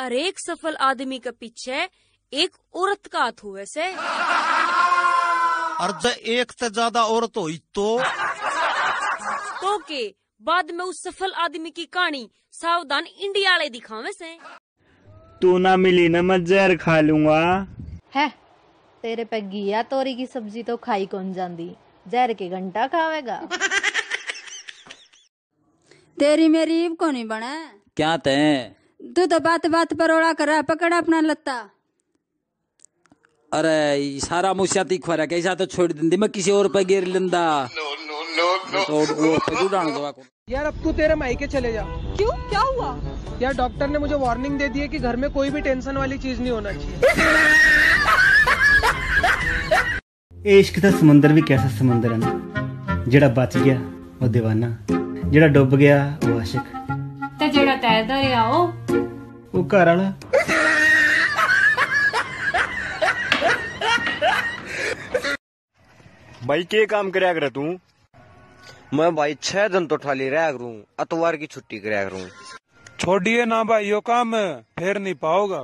हर एक सफल आदमी के पीछे एक औरत का हाथ हुए से। और जब एक से ज़्यादा औरत हुई तो? तो के बाद में उस सफल आदमी की कहानी सावधान इंडिया वाले दिखावे से। तू ना मिली ना मैं जहर खा लूँगा। है तेरे पे घिया तोरी की सब्ज़ी तो खाई कौन जाती जहर के घंटा खावेगा। तेरी मेरी ईब को नहीं बना? क्या तय तू तो बात बात पर ओड़ा कर रहा है अपना लत्ता। अरे सारा मुसिया तीखा रहा कैसा तो छोड़ दें मैं किसी और पे गिर लेंदा। तो यार अब तू तेरे मायके चले जा। क्यों? क्या हुआ? यार डॉक्टर ने मुझे वार्निंग दे दी है कि घर में कोई भी टेंशन वाली चीज़ नहीं होना चाहिए। इश्क का समुंदर भी कैसा समुंदर है ना? जेड़ा बच गया वो दीवाना। जेड़ा डूब गया वो आशिक। ਤੇ ਜਿਹੜਾ ਤੈਰਦਾ ਰਿਹਾ ਉਹ ਉਹ ਘਰ ਵਾਲਾ भाई के काम करया करे तू मैं भाई छह दिन तो ठाली रह करूं अतवार की छुट्टी कराया करूं छोड़िए ना भाई यो काम फिर नहीं पाओगा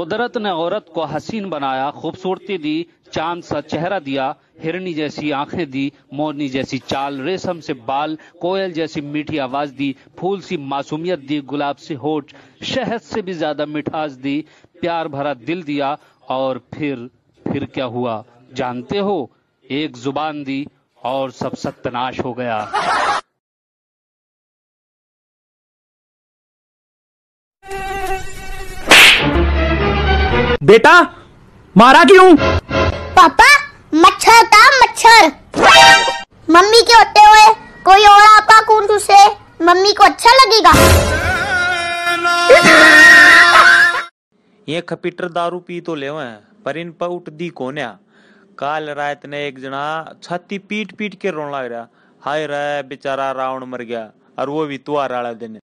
कुदरत ने औरत को हसीन बनाया, खूबसूरती दी, चाँद सा चेहरा दिया, हिरनी जैसी आँखें दी, मोरनी जैसी चाल, रेशम से बाल, कोयल जैसी मीठी आवाज़ दी, फूल सी मासूमियत दी, गुलाब से होठ, शहद से भी ज़्यादा मिठास दी, प्यार भरा दिल दिया, और फिर फिर क्या हुआ? जानते हो, एक ज़ुबान दी, और सब सत्यानाश हो गया। बेटा मारा क्यों? पापा मच्छर था मच्छर। मम्मी के होते हुए कोई और आपका खून चूसे मम्मी को अच्छा लगेगा। ये खपीटर दारू पी तो लेवे पर इन पर उठदी कोन्या काल रात ने एक जना छाती पीट पीट के रोन लग रहा। हाय रे बेचारा रावण मर गया और वो भी तुआर वाला दिन।